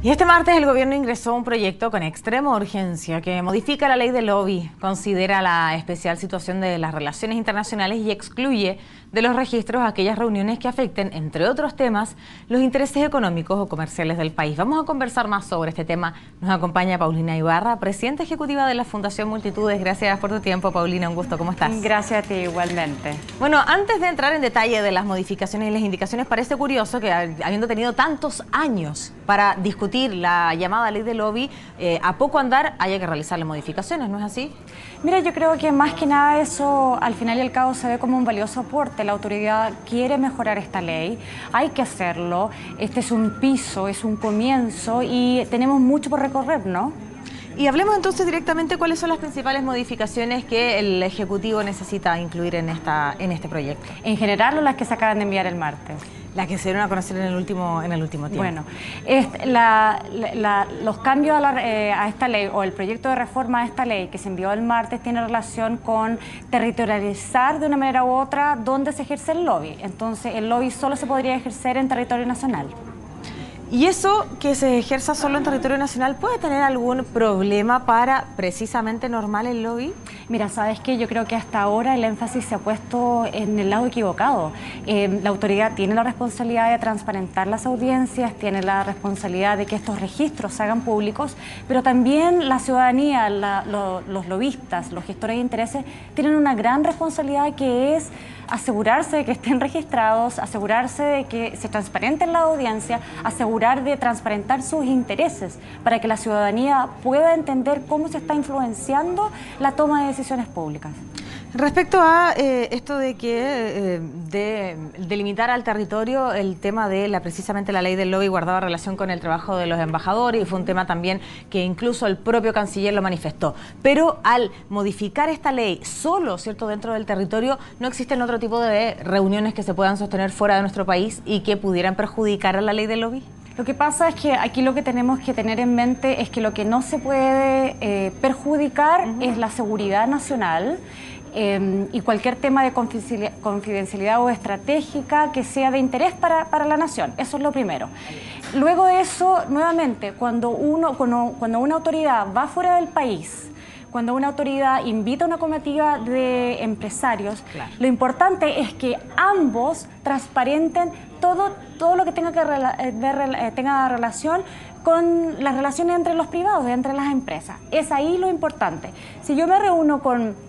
Y este martes el gobierno ingresó un proyecto con extrema urgencia que modifica la ley del lobby, considera la especial situación de las relaciones internacionales y excluye de los registros aquellas reuniones que afecten, entre otros temas, los intereses económicos o comerciales del país. Vamos a conversar más sobre este tema. Nos acompaña Paulina Ibarra, presidenta ejecutiva de la Fundación Multitudes. Gracias por tu tiempo, Paulina. Un gusto. ¿Cómo estás? Gracias a ti igualmente. Bueno, antes de entrar en detalle de las modificaciones y las indicaciones, parece curioso que habiendo tenido tantos años para discutir la llamada ley de lobby, eh, a poco andar haya que realizarle modificaciones, ¿no es así? Mira, yo creo que más que nada eso al final y al cabo se ve como un valioso aporte. La autoridad quiere mejorar esta ley, hay que hacerlo. Este es un piso, es un comienzo y tenemos mucho por recorrer, ¿no? Y hablemos entonces directamente cuáles son las principales modificaciones que el Ejecutivo necesita incluir en, esta, en este proyecto. En general o las que se acaban de enviar el martes. Las que se dieron a conocer en el último, en el último tiempo. Bueno, los cambios eh, a, esta ley o el proyecto de reforma a esta ley que se envió el martes tiene relación con territorializar de una manera u otra dónde se ejerce el lobby. Entonces, el lobby solo se podría ejercer en territorio nacional. ¿Y eso que se ejerza solo en territorio nacional puede tener algún problema para precisamente normal el lobby? Mira, sabes que yo creo que hasta ahora el énfasis se ha puesto en el lado equivocado. Eh, la autoridad tiene la responsabilidad de transparentar las audiencias, tiene la responsabilidad de que estos registros se hagan públicos, pero también la ciudadanía, los lobistas, los gestores de intereses tienen una gran responsabilidad que es asegurarse de que estén registrados, asegurarse de que se transparente la audiencia, asegurar de transparentar sus intereses para que la ciudadanía pueda entender cómo se está influenciando la toma de decisiones públicas. Respecto a eh, esto de que eh, de delimitar al territorio el tema de la precisamente la ley del lobby guardaba relación con el trabajo de los embajadores y fue un tema también que incluso el propio canciller lo manifestó. Pero al modificar esta ley solo, cierto, dentro del territorio, no existen otro tipo de reuniones que se puedan sostener fuera de nuestro país y que pudieran perjudicar a la ley del lobby. Lo que pasa es que aquí lo que tenemos que tener en mente es que lo que no se puede eh, perjudicar es la seguridad nacional Em, y cualquier tema de confidencialidad o estratégica que sea de interés para, para, la nación. Eso es lo primero. Luego de eso, nuevamente, cuando, uno, cuando, cuando una autoridad va fuera del país, cuando una autoridad invita a una comitiva de empresarios, lo importante es que ambos transparenten todo, todo lo que tenga, que eh, eh, tenga relación con las relaciones entre los privados, entre las empresas. Es ahí lo importante. Si yo me reúno con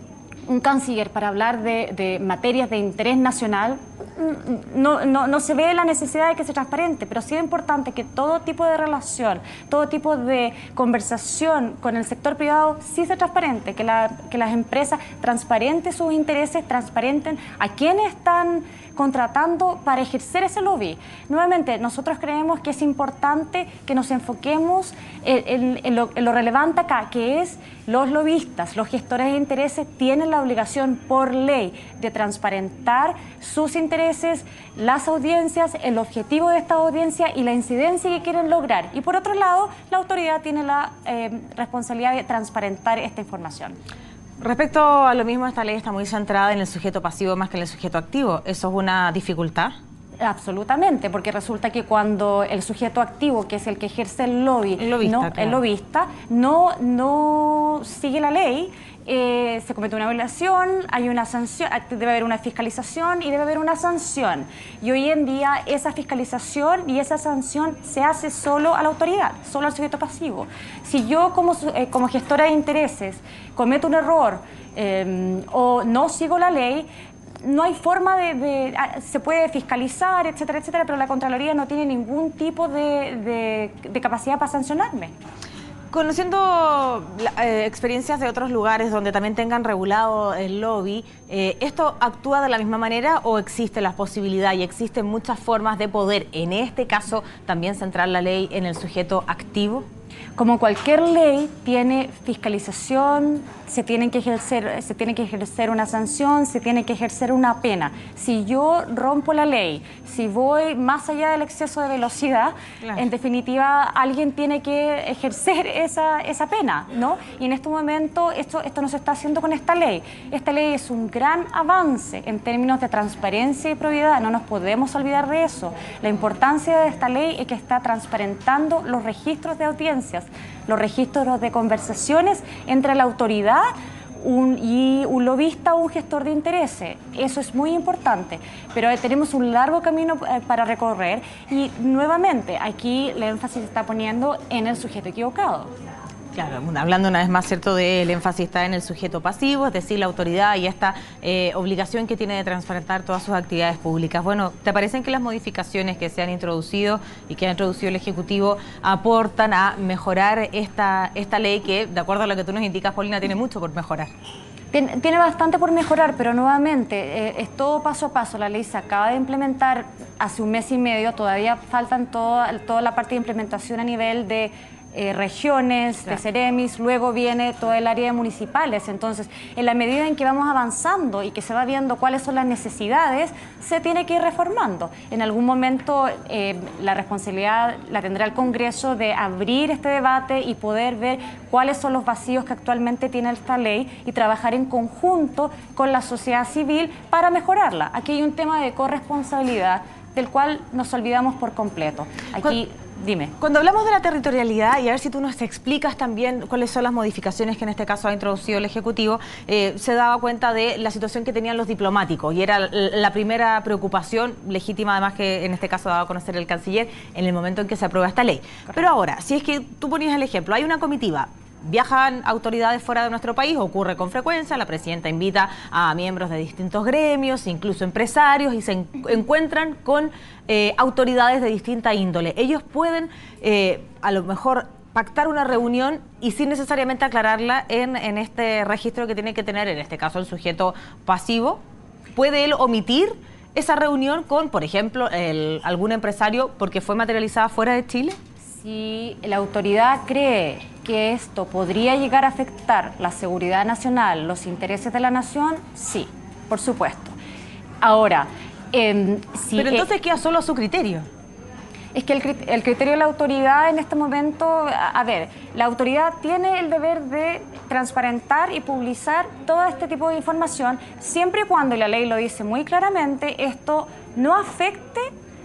un canciller para hablar de, materias de interés nacional, mm, no, no, se ve la necesidad de que sea transparente, pero sí es importante que todo tipo de relación, todo tipo de conversación con el sector privado sí sea transparente, que, la, que las empresas transparenten sus intereses, transparenten a quienes están contratando para ejercer ese lobby. Nuevamente, nosotros creemos que es importante que nos enfoquemos en, lo, relevante acá, que es los lobistas, los gestores de intereses tienen la obligación por ley de transparentar sus intereses, las audiencias, el objetivo de esta audiencia y la incidencia que quieren lograr. Y por otro lado, la autoridad tiene la eh, responsabilidad de transparentar esta información. Respecto a lo mismo, esta ley está muy centrada en el sujeto pasivo más que en el sujeto activo. ¿Eso es una dificultad? Absolutamente, porque resulta que cuando el sujeto activo, que es el que ejerce el lobby, el lobista, no, el lobista no, no sigue la ley, eh, se comete una violación, hay una sanción, debe haber una fiscalización y debe haber una sanción. Y hoy en día esa fiscalización y esa sanción se hace solo a la autoridad, solo al sujeto pasivo. Si yo como, eh, como gestora de intereses cometo un error eh, o no sigo la ley, no hay forma de, ah, se puede fiscalizar, etcétera, etcétera, pero la Contraloría no tiene ningún tipo de, capacidad para sancionarme. Conociendo eh, experiencias de otros lugares donde también tengan regulado el lobby, eh, ¿esto actúa de la misma manera o existe la posibilidad y existen muchas formas de poder, en este caso, también centrar la ley en el sujeto activo? Como cualquier ley, tiene fiscalización, se tiene que ejercer, se tiene que ejercer una sanción, se tiene que ejercer una pena. Si yo rompo la ley, si voy más allá del exceso de velocidad, en definitiva alguien tiene que ejercer esa, esa pena, ¿no? Y en este momento esto, esto no se está haciendo con esta ley. Esta ley es un gran avance en términos de transparencia y probidad, no nos podemos olvidar de eso. La importancia de esta ley es que está transparentando los registros de los registros de conversaciones entre la autoridad y un lobista o un gestor de intereses. Eso es muy importante, pero tenemos un largo camino eh, para recorrer y nuevamente aquí el énfasis se está poniendo en el sujeto equivocado. Claro, hablando una vez más, ¿cierto?, del énfasis está en el sujeto pasivo, es decir, la autoridad y esta eh, obligación que tiene de transparentar todas sus actividades públicas. Bueno, ¿te parecen que las modificaciones que se han introducido y que ha introducido el Ejecutivo aportan a mejorar esta, esta ley que, de acuerdo a lo que tú nos indicas, Paulina, tiene mucho por mejorar? Tiene, bastante por mejorar, pero nuevamente eh, es todo paso a paso. La ley se acaba de implementar hace un mes y medio, todavía faltan toda, toda la parte de implementación a nivel de eh, regiones, de Ceremis, luego viene todo el área de municipales. Entonces, en la medida en que vamos avanzando y que se va viendo cuáles son las necesidades, se tiene que ir reformando. En algún momento eh, la responsabilidad la tendrá el Congreso de abrir este debate y poder ver cuáles son los vacíos que actualmente tiene esta ley y trabajar en conjunto con la sociedad civil para mejorarla. Aquí hay un tema de corresponsabilidad del cual nos olvidamos por completo. Aquí Dime. Cuando hablamos de la territorialidad, y a ver si tú nos explicas también cuáles son las modificaciones que en este caso ha introducido el Ejecutivo, eh, se daba cuenta de la situación que tenían los diplomáticos y era la primera preocupación legítima, además que en este caso daba a conocer el canciller en el momento en que se aprueba esta ley. Pero ahora, si es que tú ponías el ejemplo, hay una comitiva Viajan autoridades fuera de nuestro país, ocurre con frecuencia, la presidenta invita a miembros de distintos gremios, incluso empresarios, y se encuentran con eh, autoridades de distinta índole. Ellos pueden, eh, a lo mejor, pactar una reunión y sin necesariamente aclararla en, este registro que tiene que tener, en este caso, el sujeto pasivo. ¿Puede él omitir esa reunión con, por ejemplo, algún empresario porque fue materializada fuera de Chile? Si la autoridad cree que esto podría llegar a afectar la seguridad nacional, los intereses de la nación, sí, por supuesto. Ahora, em, si... Pero entonces queda solo a su criterio. Es que el, criterio de la autoridad en este momento, a, ver, la autoridad tiene el deber de transparentar y publicar todo este tipo de información, siempre y cuando, y la ley lo dice muy claramente, esto no afecte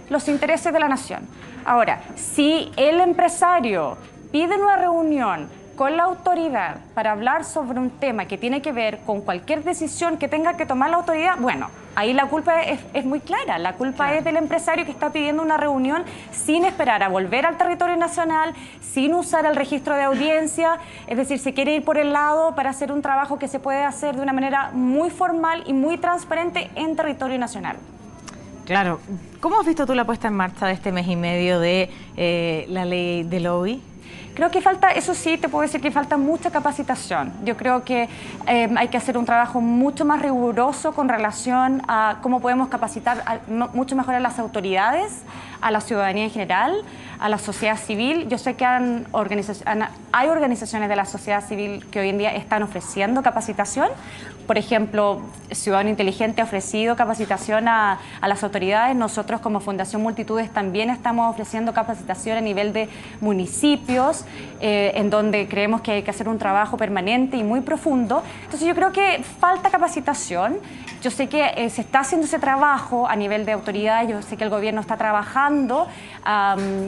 los intereses de la nación. Ahora, si el empresario pide una reunión con la autoridad para hablar sobre un tema que tiene que ver con cualquier decisión que tenga que tomar la autoridad, bueno, ahí la culpa es, muy clara. La culpa es del empresario que está pidiendo una reunión sin esperar a volver al territorio nacional, sin usar el registro de audiencia. Es decir, se quiere ir por el lado para hacer un trabajo que se puede hacer de una manera muy formal y muy transparente en territorio nacional. Claro. ¿Cómo has visto tú la puesta en marcha de este mes y medio de eh, la ley de lobby? Creo que falta, eso sí, te puedo decir que falta mucha capacitación. Yo creo que eh, hay que hacer un trabajo mucho más riguroso con relación a cómo podemos capacitar mucho mejor a las autoridades, a la ciudadanía en general, a la sociedad civil. Yo sé que han hay organizaciones de la sociedad civil que hoy en día están ofreciendo capacitación. Por ejemplo, Ciudadano Inteligente ha ofrecido capacitación a, las autoridades. Nosotros como Fundación Multitudes también estamos ofreciendo capacitación a nivel de municipios, eh, en donde creemos que hay que hacer un trabajo permanente y muy profundo. Entonces yo creo que falta capacitación. Yo sé que eh, se está haciendo ese trabajo a nivel de autoridad, yo sé que el gobierno está trabajando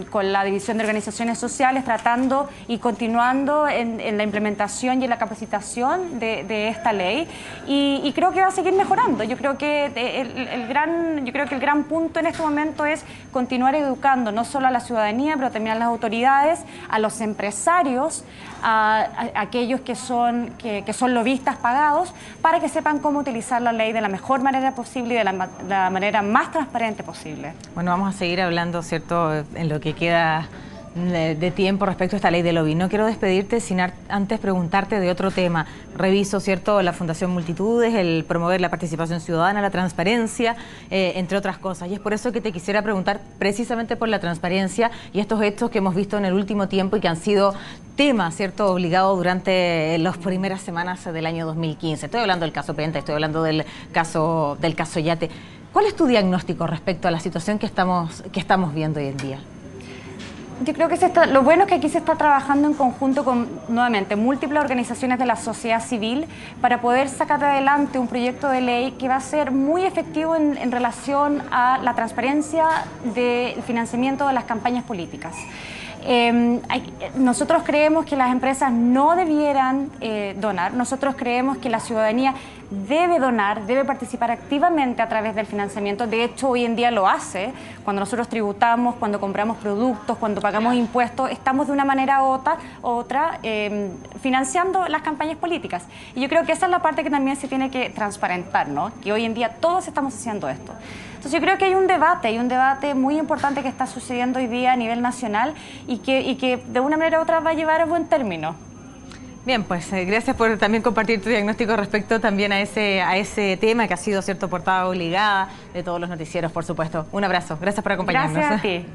con la División de Organizaciones Sociales, tratando y continuando en, la implementación y en la capacitación de, esta ley. Y, creo que va a seguir mejorando. Yo creo que el, gran, yo creo que el gran punto en este momento es continuar educando no solo a la ciudadanía, pero también a las autoridades, a los empresarios, a, aquellos que son, que, son lobistas pagados, para que sepan cómo utilizar la ley de la mejor manera posible y de la, manera más transparente posible. Bueno, vamos a seguir hablando, ¿cierto?, en lo que queda de, tiempo respecto a esta ley de lobby. No quiero despedirte sin antes preguntarte de otro tema. Reviso, ¿cierto?, la Fundación Multitudes, el promover la participación ciudadana, la transparencia, eh, entre otras cosas. Y es por eso que te quisiera preguntar precisamente por la transparencia y estos hechos que hemos visto en el último tiempo y que han sido tema, ¿cierto?, obligado durante las primeras semanas del año 2015. Estoy hablando del caso Penta, estoy hablando del caso, del caso Yate. ¿Cuál es tu diagnóstico respecto a la situación que estamos, que estamos viendo hoy en día? Yo creo que se está, lo bueno es que aquí se está trabajando en conjunto con, nuevamente, múltiples organizaciones de la sociedad civil para poder sacar adelante un proyecto de ley que va a ser muy efectivo en, en relación a la transparencia del financiamiento de las campañas políticas. Em, nosotros creemos que las empresas no debieran eh, donar, nosotros creemos que la ciudadanía debe donar, debe participar activamente a través del financiamiento. De hecho, hoy en día lo hace. Cuando nosotros tributamos, cuando compramos productos, cuando pagamos impuestos, estamos de una manera u otra, otra em, financiando las campañas políticas. Y yo creo que esa es la parte que también se tiene que transparentar, ¿no? que hoy en día todos estamos haciendo esto. Entonces yo creo que hay un debate, hay un debate muy importante que está sucediendo hoy día a nivel nacional y que, y que de una manera u otra va a llevar a buen término. Bien, pues eh, gracias por también compartir tu diagnóstico respecto también a ese, a ese tema que ha sido cierto portada obligada de todos los noticieros, por supuesto. Un abrazo, gracias por acompañarnos. Gracias a ti.